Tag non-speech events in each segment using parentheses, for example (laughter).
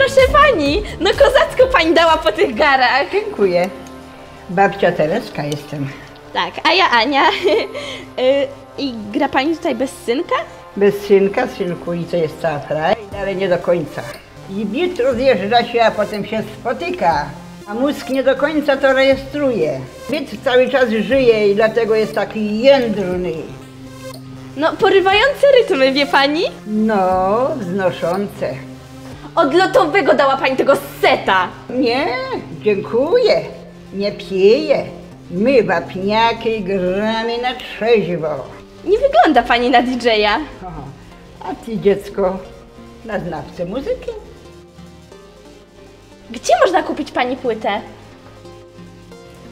proszę pani, no kozacko pani dała po tych garach. Dziękuję. Babcia Tereska jestem. Tak, a ja Ania. (laughs) Y, I gra pani tutaj bez synka? Bez synka, synku i to jest cała fraja, ale nie do końca. I bit rozjeżdża się, a potem się spotyka. A mózg nie do końca to rejestruje. Bit cały czas żyje i dlatego jest taki jędrny. No, porywające rytmy, wie pani? No, wznoszące. Odlotowego dała pani tego seta. Nie, dziękuję. Nie pieję. My, wapniaki, gramy na trzeźwo. Nie wygląda pani na DJ-a. A ty, dziecko, na znawcę muzyki? Gdzie można kupić pani płytę?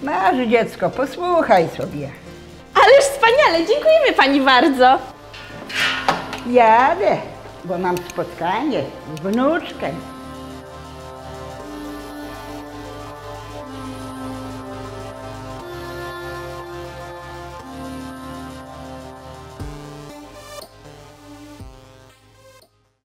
Masz, dziecko, posłuchaj sobie. Ależ wspaniale, dziękujemy pani bardzo. Jadę, бо нам спіткає внучка.